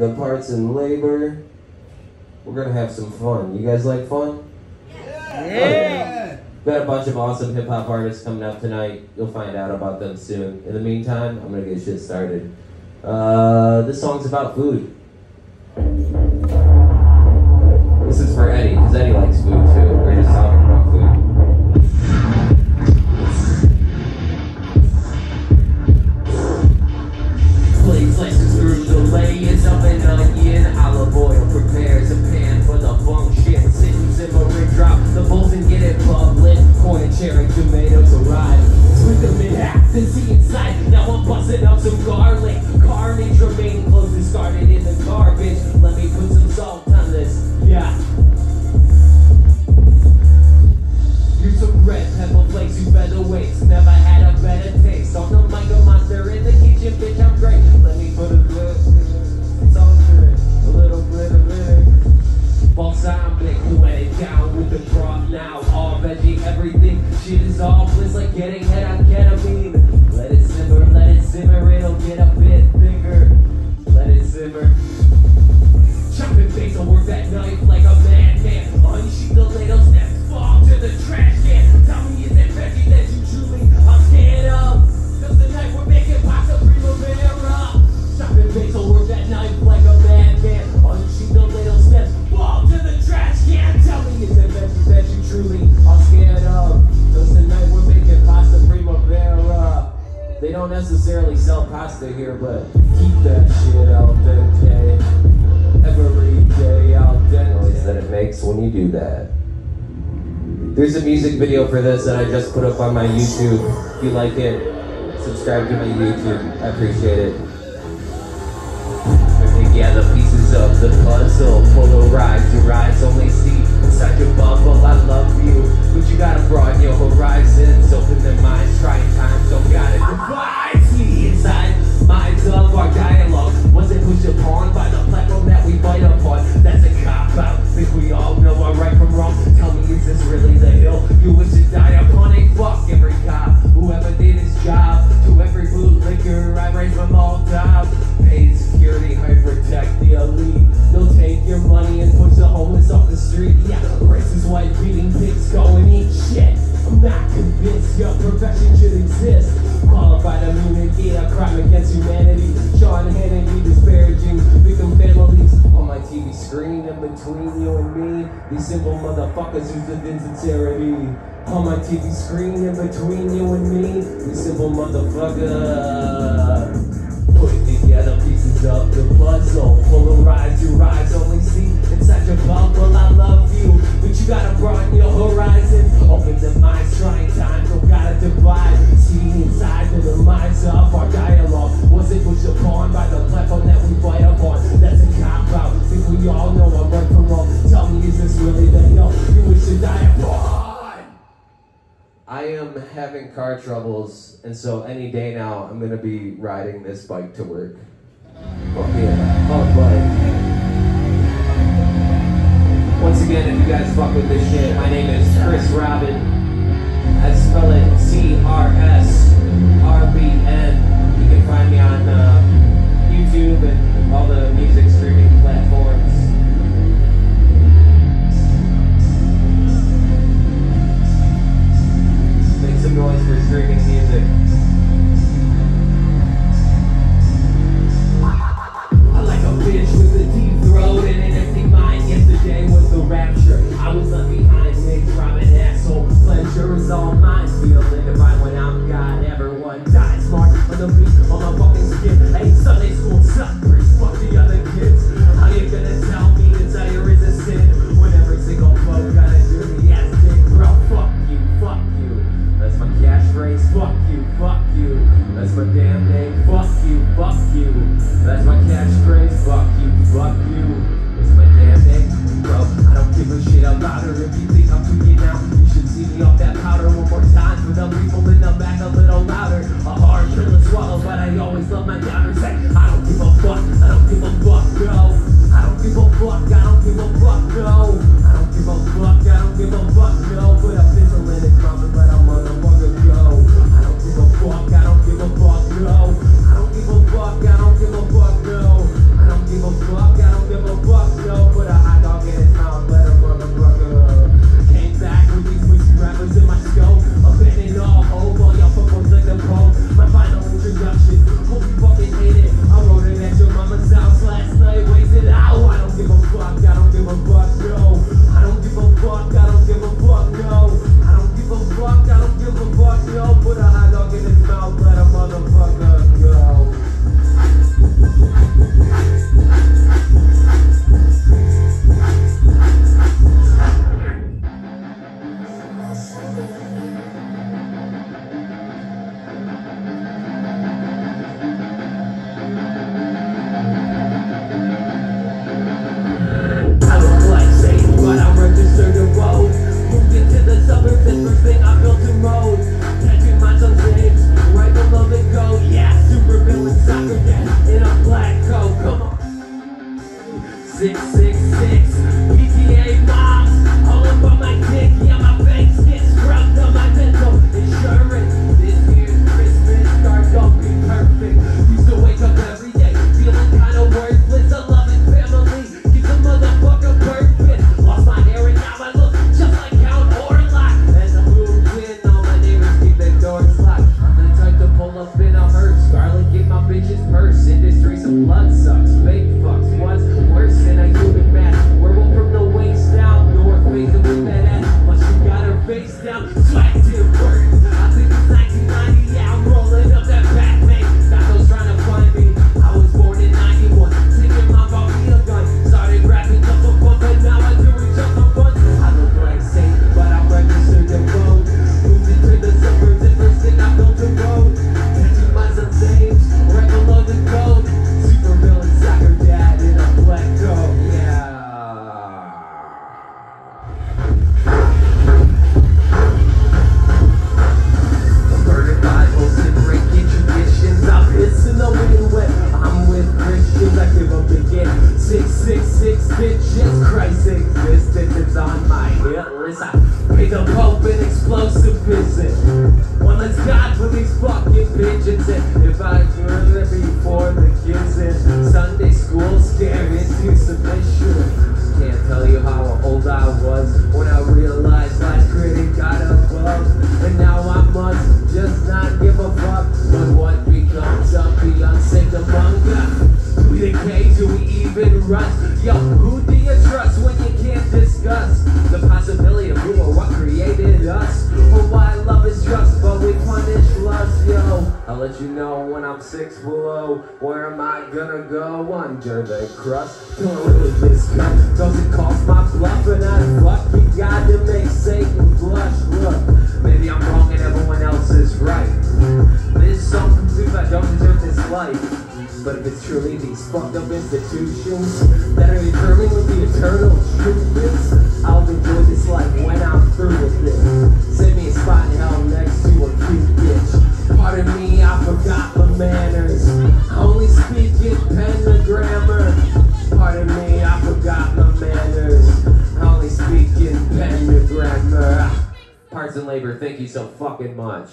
the parts and labor. We're gonna have some fun. You guys like fun? Yeah. yeah. Got a bunch of awesome hip hop artists coming up tonight. You'll find out about them soon. In the meantime, I'm gonna get shit started. Uh, this song's about food. Now all now. Already everything she dissolved was like getting head on ketamine. Let it simmer, let it simmer, it'll get a bit bigger. Let it simmer. Chopping face, on work that knife. necessarily sell pasta here, but keep that shit al dente. Every day al dente. Noise that it makes when you do that. There's a music video for this that I just put up on my YouTube. If you like it, subscribe to my YouTube. I appreciate it gather the pieces of the puzzle Polarize your eyes, only see inside your bubble I love you, but you gotta broaden your horizons Open their minds, Try times, screen in between you and me. These simple motherfuckers who's the in sincerity. On my TV screen in between you and me. These simple motherfuckers. Putting together pieces up. having car troubles, and so any day now, I'm gonna be riding this bike to work. Fuck yeah, fuck bike. Once again, if you guys fuck with this shit, my name is Chris Robin. I spell it C-R-S-R-B-N. You can find me on uh, YouTube and six, six. as I pick up hope explosive visit. let you know when I'm six below. Where am I gonna go? Under the crust. Don't really miss. Doesn't cost my bluff and I fuck. We got to make Satan blush. Look, maybe I'm wrong and everyone else is right. This song consumes, I don't deserve this life. But if it's truly these fucked up institutions that are determined with the eternal truth is, manners. Only speak in pen the grammar. Pardon me, I forgot my manners. I Only speak in pen grammar. Parts and labor, thank you so fucking much.